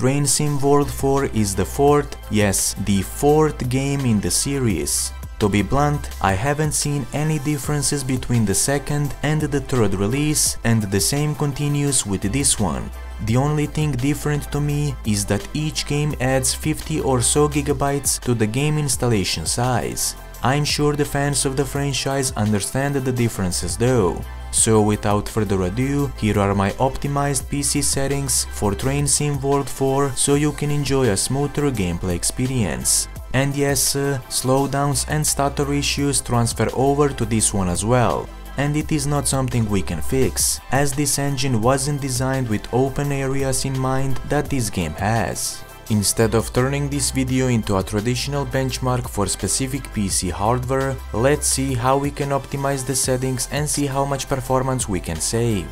Train Sim World 4 is the fourth, yes, the fourth game in the series. To be blunt, I haven't seen any differences between the second and the third release and the same continues with this one. The only thing different to me is that each game adds 50 or so gigabytes to the game installation size. I'm sure the fans of the franchise understand the differences though. So without further ado, here are my optimized PC settings for Train Sim World 4 so you can enjoy a smoother gameplay experience. And yes, uh, slowdowns and stutter issues transfer over to this one as well and it is not something we can fix, as this engine wasn't designed with open areas in mind that this game has. Instead of turning this video into a traditional benchmark for specific PC hardware, let's see how we can optimize the settings and see how much performance we can save.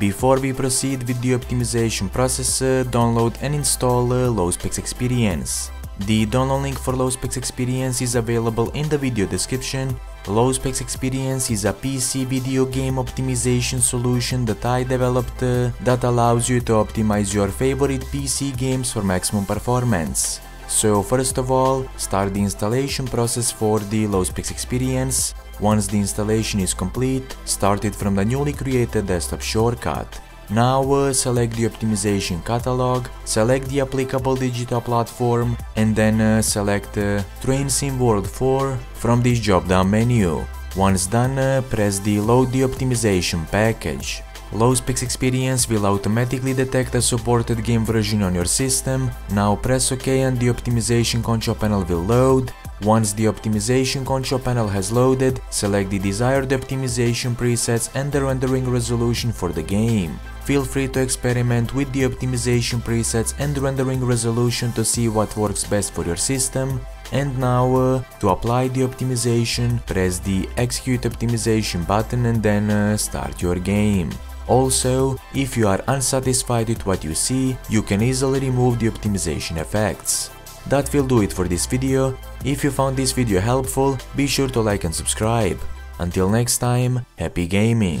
Before we proceed with the optimization process, uh, download and install uh, LowSpecs Experience. The download link for LowSpecs Experience is available in the video description LowSpecs Experience is a PC video game optimization solution that I developed uh, that allows you to optimize your favorite PC games for maximum performance. So first of all, start the installation process for the LowSpecs Experience. Once the installation is complete, start it from the newly created desktop shortcut. Now uh, select the optimization catalog, select the applicable digital platform and then uh, select uh, Train Sim World 4 from this drop down menu. Once done, uh, press the load the optimization package. LowSpecs Experience will automatically detect a supported game version on your system. Now press OK and the optimization control panel will load. Once the optimization control panel has loaded, select the desired optimization presets and the rendering resolution for the game. Feel free to experiment with the optimization presets and rendering resolution to see what works best for your system. And now, uh, to apply the optimization, press the execute optimization button and then uh, start your game. Also, if you are unsatisfied with what you see, you can easily remove the optimization effects. That will do it for this video. If you found this video helpful, be sure to like and subscribe. Until next time, happy gaming!